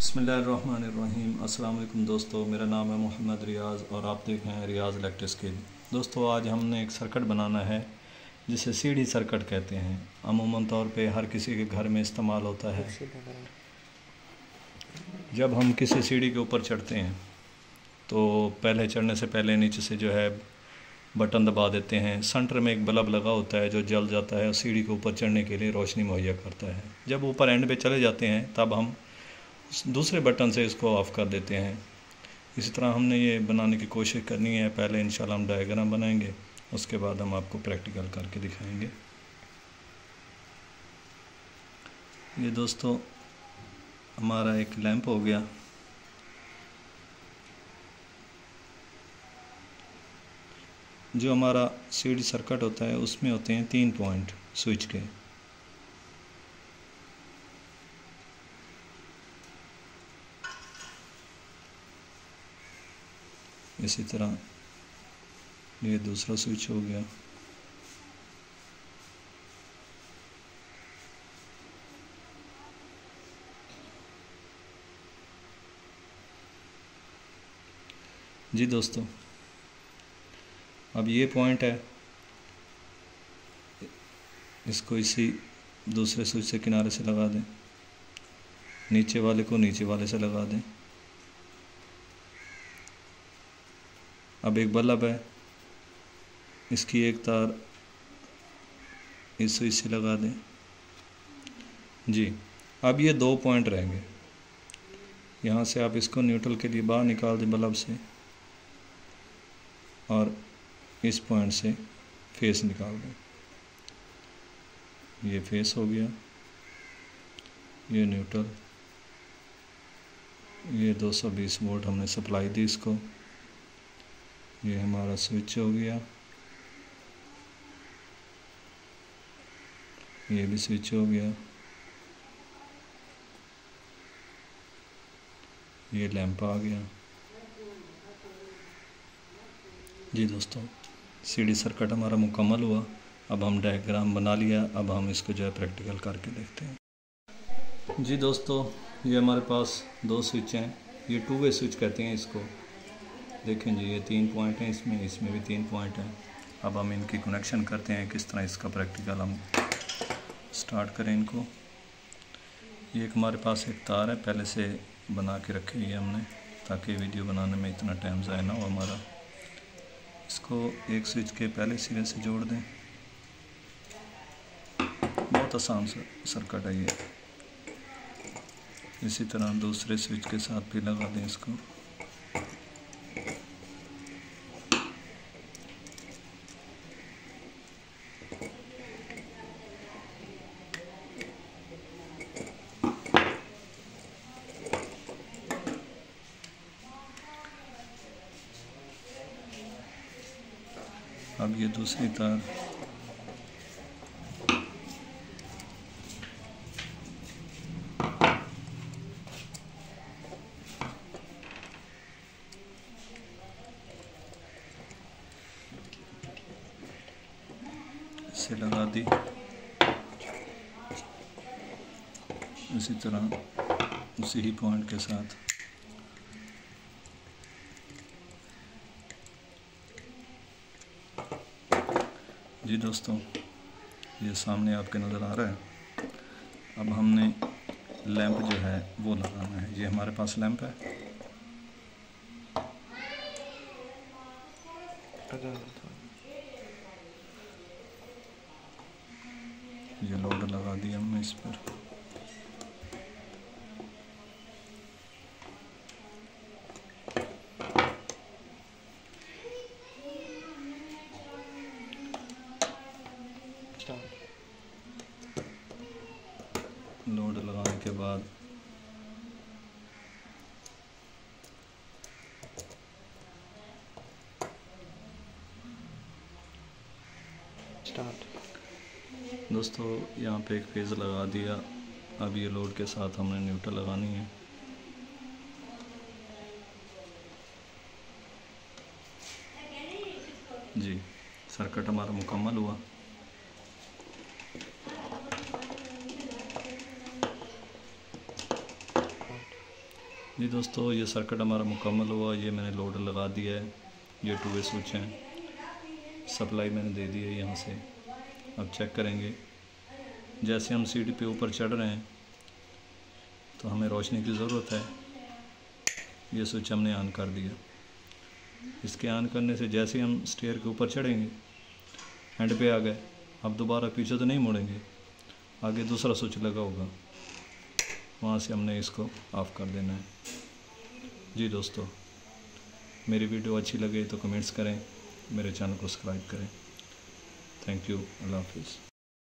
बसमीम अल्लाम दोस्तों, मेरा नाम है मोहम्मद रियाज़ और आप देख रहे हैं रियाज़ इलेक्ट्रिक स्किल दोस्तों, आज हमने एक सर्किट बनाना है, जिसे सीढ़ी सर्किट कहते हैं। अमूमन तौर पे हर किसी के घर में इस्तेमाल होता है। जब हम किसी सीढ़ी के ऊपर चढ़ते हैं तो पहले चढ़ने से पहले नीचे से जो है बटन दबा देते हैं। सेंटर में एक बल्ब लगा होता है, जो जल जाता है और सीढ़ी के ऊपर चढ़ने के लिए रोशनी मुहैया करता है। जब ऊपर एंड पे चले जाते हैं, तब हम दूसरे बटन से इसको ऑफ़ कर देते हैं। इसी तरह हमने ये बनाने की कोशिश करनी है। पहले इंशाल्लाह हम डायग्राम बनाएँगे, उसके बाद हम आपको प्रैक्टिकल करके दिखाएँगे। ये दोस्तों, हमारा एक लैंप हो गया। जो हमारा सीडी सर्किट होता है, उसमें होते हैं तीन पॉइंट स्विच के। इसी तरह ये दूसरा स्विच हो गया। जी दोस्तों, अब ये पॉइंट है। इसको इसी दूसरे स्विच से किनारे से लगा दें। नीचे वाले को नीचे वाले से लगा दें। अब एक बल्ब है। इसकी एक तार इस स्विच से लगा दें। जी, अब ये दो पॉइंट रहेंगे यहाँ से आप इसको न्यूट्रल के लिए बाहर निकाल दें बल्ब से। और इस पॉइंट से फेस निकाल दें। ये फेस हो गया। ये न्यूट्रल ये 220 वोल्ट हमने सप्लाई दी इसको। ये हमारा स्विच हो गया। ये भी स्विच हो गया। ये लैंप आ गया। जी दोस्तों सीडी सर्किट हमारा मुकम्मल हुआ। अब हम डायग्राम बना लिया। अब हम इसको जो है प्रैक्टिकल करके देखते हैं। जी दोस्तों, ये हमारे पास दो स्विच हैं। ये टू वे स्विच कहते हैं इसको। देखें जी, ये तीन पॉइंट हैं, इसमें इसमें भी तीन पॉइंट हैं। अब हम इनकी कनेक्शन करते हैं, किस तरह इसका प्रैक्टिकल हम स्टार्ट करें इनको। ये एक हमारे पास एक तार है, पहले से बना के रखी है हमने, ताकि वीडियो बनाने में इतना टाइम ज़ाया ना हो हमारा। इसको एक स्विच के पहले सिरे से जोड़ दें। बहुत आसान सर्किट है ये। इसी तरह दूसरे स्विच के साथ भी लगा दें इसको। अब ये दूसरी तार। से लगा दी। इसी तरह उसी ही पॉइंट के साथ। जी दोस्तों, ये सामने आपके नज़र आ रहा है। अब हमने लैंप जो है, वो लगाना है। ये हमारे पास लैंप है। ये लोड लगा दिया हमने इस पर। लोड लगाने के बाद। स्टार्ट दोस्तों यहाँ पे एक फ़ेज़ लगा दिया। अब ये लोड के साथ हमने न्यूट्रल लगानी है। जी सर्किट हमारा मुकम्मल हुआ। जी दोस्तों, ये सर्किट हमारा मुकम्मल हुआ, ये मैंने लोड लगा दिया है। ये टू वे स्विच हैं। सप्लाई मैंने दे दी है यहाँ से। अब चेक करेंगे। जैसे हम सीढ़ी पे ऊपर चढ़ रहे हैं तो हमें रोशनी की ज़रूरत है। ये स्विच हमने ऑन कर दिया। इसके ऑन करने से जैसे हम स्टेयर के ऊपर चढ़ेंगे एंड पे आ गए। अब दोबारा पीछे तो नहीं मुड़ेंगे। आगे दूसरा स्विच लगा होगा। वहाँ से हमने इसको ऑफ़ कर देना है। जी दोस्तों, मेरी वीडियो अच्छी लगे तो कमेंट्स करें, मेरे चैनल को सब्सक्राइब करें। थैंक यू अल्लाह हाफिज़